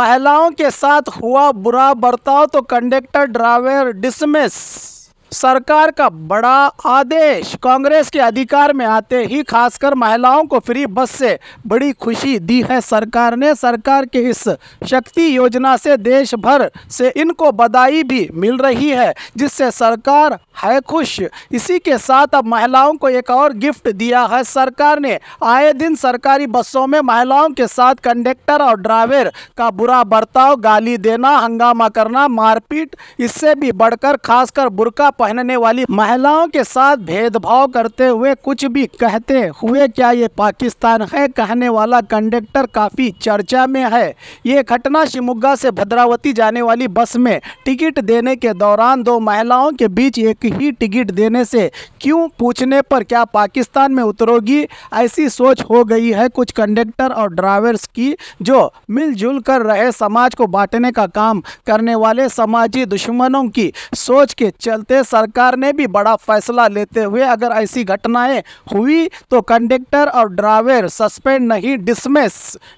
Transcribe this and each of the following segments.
महिलाओं के साथ हुआ बुरा बर्ताव तो कंडक्टर ड्राइवर डिसमिस सरकार का बड़ा आदेश। कांग्रेस के अधिकार में आते ही खासकर महिलाओं को फ्री बस से बड़ी खुशी दी है सरकार ने। सरकार के इस शक्ति योजना से देश भर से इनको बधाई भी मिल रही है, जिससे सरकार है खुश। इसी के साथ अब महिलाओं को एक और गिफ्ट दिया है। सरकार ने आए दिन सरकारी बसों में महिलाओं के साथ कंडक्टर और ड्राइवर का बुरा बर्ताव, गाली देना, हंगामा करना, मारपीट, इससे भी बढ़कर खासकर बुरका पहनने वाली महिलाओं के साथ भेदभाव करते हुए कुछ भी कहते हुए क्या ये पाकिस्तान है? कहने वाला कंडक्टर काफ़ी चर्चा में है। ये घटना शिमुगा से भद्रावती जाने वाली बस में टिकट देने के दौरान दो महिलाओं के बीच एक ही टिकट देने से क्यों पूछने पर क्या पाकिस्तान में उतरोगी? ऐसी सोच हो गई है कुछ कंडक्टर और ड्राइवर्स की, जो मिलजुल कर रहे समाज को बांटने का काम करने वाले समाजी दुश्मनों की सोच के चलते सरकार ने भी बड़ा फैसला लेते हुए अगर ऐसी घटनाएं हुई तो कंडक्टर और ड्राइवर सस्पेंड नहीं डिसमिस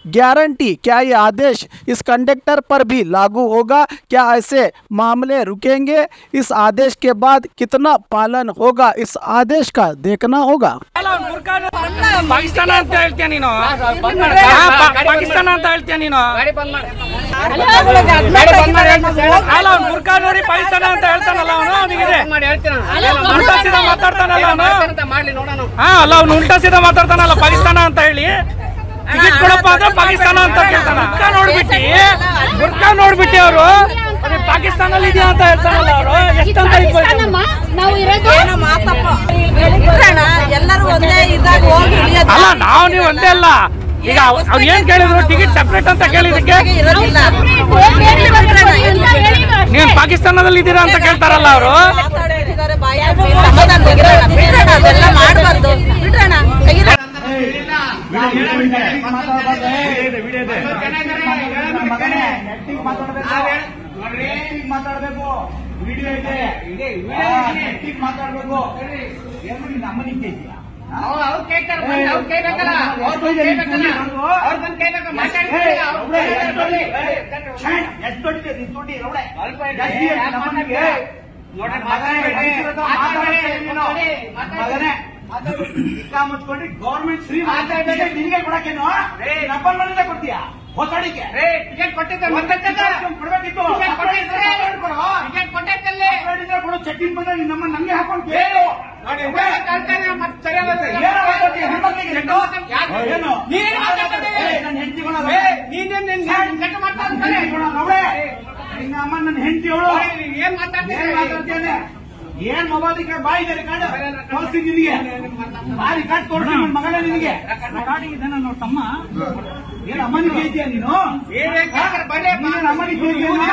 गारंटी क्या ये आदेश इस कंडक्टर पर भी लागू होगा क्या ऐसे मामले रुकेंगे इस आदेश के बाद कितना पालन होगा इस आदेश का देखना होगा ಅಲ್ಲ, ಅವ್ನ್ ಬುರ್ಕಾನ ಪಾಕಿಸ್ತಾನ ಅಂತ ಹೇಳ್ತೀಯ ನೀನು ಹಾ, ಪಾ- ಪಾಕಿಸ್ತಾನ ಅಂತ ಹೇಳ್ತೀಯ ನೀನು ಅಲ್ಲ ಅವ್ನು ಬುರ್ಕಾ ನೋಡಿ ಪಾಕಿಸ್ತಾನ ಅಂತ ಹೇಳ್ತಾನಲ್ಲ ಅವನು ಅವನಿಗಿದೆ ಉಲ್ಟಾ ಸೀದಾ ಮಾತಾಡ್ತಾನಲ್ಲ ಅವನು ಹಾ ಅಲ್ಲ ಅವ್ನು ಉಲ್ಟಾ ಸೀದಾ ಮಾತಾಡ್ತಾನಲ್ಲ ಪಾಕಿಸ್ತಾನ ಅಂತ ಹೇಳಿ ಟಿಕೆಟ್ ಕೊಡಪ್ಪ ಅಂದ್ರೆ ಪಾಕಿಸ್ತಾನ ಅಂತ ಕೇಳ್ತಾನ ಬುರ್ಕಾ ನೋಡ್ಬಿಟ್ಟು ಬುರ್ಕಾ ನೋಡ್ಬಿಟ್ಟು ಅವರು ಪಾಕಿಸ್ತಾನಲ್ಲಿ ಇದೆಯಾ ಅಂತ ಹೇಳ್ತಾನಲ್ಲ ಅವರು ಎಷ್ಟಂತ ನಾವು ಇರೋದು ಮಾತಪ್ಪ ಎಲ್ಲರೂ ಒಂದೇ ಇದ್ದಾಗ ಹೋಗಿ ಅಲ್ಲ ನಾವು ನೀವು ಒಂದೇ ಅಲ್ಲ ಈಗ ಅವ್- ಅವ್ರು ಏನ್ ಕೇಳಿದ್ರು ಟಿಕೆಟ್ ಸೆಪರೇಟ್ ಅಂತ ಕೇಳಿದಕ್ಕೆ ನೀನ್ ಪಾಕಿಸ್ತಾನದಲ್ಲಿ ಇದ್ದೀರಾ ಅಂತ ಕೇಳ್ತಾರಲ್ಲ ಅವರು? ಮಾತಾಡ್ಬೇಕು. ಬಾಯಿ ಹಾಕಿ ನಮ್ಮ ಬಿಡ್ರಣ ಮಾತಾಡ್ಬೇಕು ಮಾತಾಡ್ಬೇಕು ಇದೆಯಾ ಎಷ್ಟು ದೊಡ್ಡಿದೆ ನೀನ್ ದುಡ್ಡಿ ರೌಡೆ ಮಗನೇ ಮುಚ್ಕೊಂಡು ಗೌರ್ಮೆಂಟ್ ಫ್ರೀ ನಿನ್ಗೆ ಕೊಡಕ್ಕೇನು? ಡಬ್ಬಲ್ ಮನೆಯಿಂದ ಕೊಡ್ತೀಯಾ? ಹೊಸಡಿಕೆ ಟಿಕೆಟ್ ಕೊಟ್ಟಿದ್ದೆ ಕೊಡ್ಬೇಕಿತ್ತು. ಕೊಡು. ಚಟ್ನಿ ಬಂದ್ರೆ ಟಿಕೆಟ್ ನಂಗೆ ಹಾಕೊಂಡು ಕೇಳು. ಏನು ಮಾತಾಡ್ತೀಯ? ಹೆಣ್ಮಕ್ಳಿಗೆ ಹೆಣ್ಣು? ಏನು? ಅಮ್ಮ ನನ್ನ ಹೆಂಡತಿ ಅವಳು. ಏನ್ ಮಾತಾಡ್ತೇನೆ ಏನ್ ಮೊಬೈಲ್ ಬಾಯಿಗೆ ಕಾಡ? ತೋರಿಸ್ತೀನಿ ನಿನಗೆ. ಬಾರಿ ಕಾಟ್ ತೋರಿಸಿ ನನ್ನ ಮಗನೇ ನಿನಗೆ. ಕಾಡಿಗೆ ನನ್ನ ತಮ್ಮ. ಏನ್ ಅಮ್ಮನಿಗೆ ಇದೆಯಾ ನೀನು? ನೀನು ಅಮ್ಮನಿಗೆ ಇದೆಯಾ?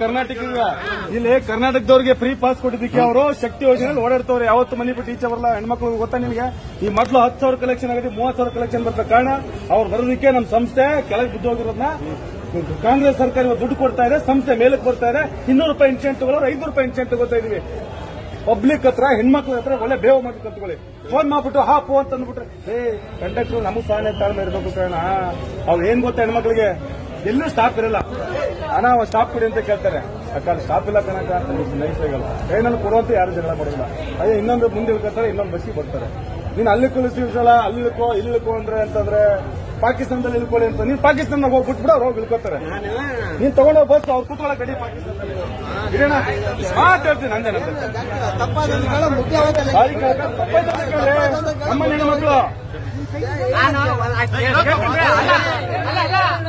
ಕರ್ನಾಟಕ ಇಲ್ಲಿ ಕರ್ನಾಟಕದವ್ರಿಗೆ ಫ್ರೀ ಪಾಸ್ ಕೊಟ್ಟಿದ್ದಕ್ಕೆ ಅವರು ಶಕ್ತಿ ಯೋಜನೆಯಲ್ಲಿ ಓಡಾಡ್ತವ್ರೆ. ಯಾವತ್ತು ಮನೆ ಬಿಟ್ಟು ಈಚೆ ಬರಲ್ಲ ಹೆಣ್ಮಕ್ಳು ಗೊತ್ತಾ ನಿಮಗೆ? ಈ ಮಕ್ಳು ಹತ್ತು ಸಾವಿರ ಕಲೆಕ್ಷನ್ ಆಗಿದೆ ಮೂವತ್ತು ಸಾವಿರ ಕಲೆಕ್ಷನ್ ಬರ್ತಾ ಕಾರಣ ಅವ್ರು ಬರೋದಕ್ಕೆ ನಮ್ಮ ಸಂಸ್ಥೆ ಕೆಳಗೆ ಬಿದ್ದೋಗಿರೋದನ್ನ ಕಾಂಗ್ರೆಸ್ ಸರ್ಕಾರ ಇವತ್ತು ದುಡ್ಡು ಕೊಡ್ತಾ ಇದೆ ಸಂಸ್ಥೆ ಮೇಲಕ್ಕೆ ಬರ್ತಾ ಇದೆ. ಇನ್ನೂರು ರೂಪಾಯಿ ಇನ್ಸೆಂಟ್ ತಗೊಳ್ಳೋರು ಐನೂರು ರೂಪಾಯಿ ಇನ್ಸೆಂಟ್ ತಗೋತಾ ಇದೀವಿ. ಪಬ್ಲಿಕ್ ಹತ್ರ ಹೆಣ್ಮಕ್ಳ ಹತ್ರ ಒಳ್ಳೆ ಬೇವ ಮಾಡಿ ಕತ್ಕೊಳ್ಳಿ ಫೋನ್ ಮಾಡ್ಬಿಟ್ಟು ಹಾ ಪೋ ಅಂತ ಅಂದ್ಬಿಟ್ರೆ ಏ ಕಂಡಕ್ಟರ್ ನಮಗ್ ಸಹನೆ ತಾಳ್ಮೆ ಇರಬೇಕು ಕಾರಣ ಅವ್ರು ಏನ್ ಗೊತ್ತಾ ಹೆಣ್ಮಕ್ಳಿಗೆ? ಎಲ್ಲೂ ಸ್ಟಾಪ್ ಇರಲ್ಲ. ಹಣ ಸ್ಟಾಪ್ ಕೊಡಿ ಅಂತ ಕೇಳ್ತಾರೆ. ಅಕ್ಕ ಸ್ಟಾಪ್ ಇಲ್ಲ ಕಣಕ ನೈಸ್ ಆಗಲ್ಲ. ಟ್ರೈನಲ್ಲಿ ಕೊಡುವಂತ ಯಾರು ಜಗಳ ಮಾಡೋದಿಲ್ಲ. ಅದೇ ಇನ್ನೊಂದು ಮುಂದೆ ಇಳ್ಕೊತಾರೆ ಇನ್ನೊಂದು ಬಸ್ಸಿಗೆ ಬರ್ತಾರೆ. ನೀನು ಅಲ್ಲಿ ಕಳಿಸಿಲ್ಲ ಅಲ್ಲಿ ಇಳ್ಕೋ ಇಲ್ಲಿ ಇಳ್ಕೋ ಅಂದ್ರೆ ಅಂತಂದ್ರೆ ಪಾಕಿಸ್ತಾನದಲ್ಲಿ ಇಳ್ಕೊಳ್ಳಿ ಅಂತ. ನೀನ್ ಪಾಕಿಸ್ತಾನ ಹೋಗಿ ಬಿಟ್ಬಿಡ ಅವ್ರು ಹೋಗಿ ಇಳ್ಕೊತಾರೆ. ನೀನ್ ತಗೊಂಡೋಗ ಬಸ್ ಅವ್ರು ಕೂತ್ಕೊಳ್ಳೋ ಗಡಿ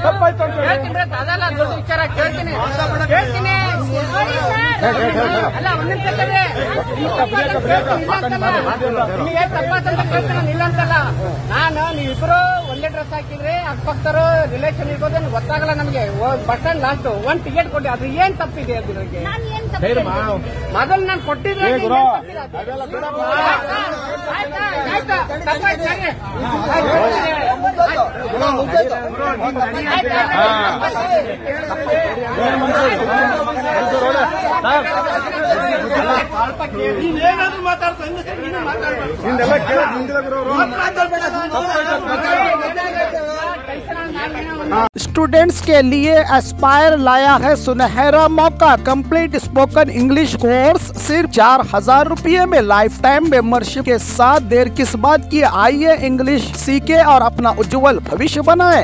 ತಪ್ಪಾಯ್ತು. ಅದೆಲ್ಲ ದೊಡ್ಡ ವಿಚಾರ ಕೇಳ್ತೀನಿ ಅಲ್ಲ ತಪ್ಪಾತಂತ ಕೇಳ್ತೀನಿ, ಅಂತಲ್ಲ. ನಾನು ಇಲ್ಲ ಅಂತಲ್ಲ ನಾನು ನೀವಿಬ್ರು ಒಂದೇ ಡ್ರೆಸ್ ಹಾಕಿದ್ರೆ ಅಕ್ಕಪಕ್ಕರು ರಿಲೇಷನ್ ಇರ್ಬೋದು ನನಗೆ ಗೊತ್ತಾಗಲ್ಲ ನಮಗೆ. ಬಸ್ ಸ್ಟ್ಯಾಂಡ್ ಲಾಸ್ಟ್ ಒಂದ್ ಟಿಕೆಟ್ ಕೊಡಿ. ಅದು ಏನ್ ತಪ್ಪಿದೆ ಅದ್ರಿಗೆ ನಾನು ಏನ್ ತಪ್ಪು ಮೊದಲು ನಾನು ಕೊಟ್ಟಿದ್ರೆ ಅದು? ಆಯ್ತಾ? ಆಯ್ತಾ? ನೀನೇನಾದ್ರೂ ಮಾತಾಡ್ತಾ ಇದ್ರೆ ನೀನು ಮಾತಾಡ್ಬೇಡ. स्टूडेंट्स के लिए एस्पायर लाया है सुनहरा मौका। कंप्लीट स्पोकन इंग्लिश कोर्स सिर्फ़ चार हज़ार रूपए में। लाइफ टाइम मेंबरशिप के साथ देर किस बात की। आइए इंग्लिश सीखे और अपना उज्जवल भविष्य बनाएँ।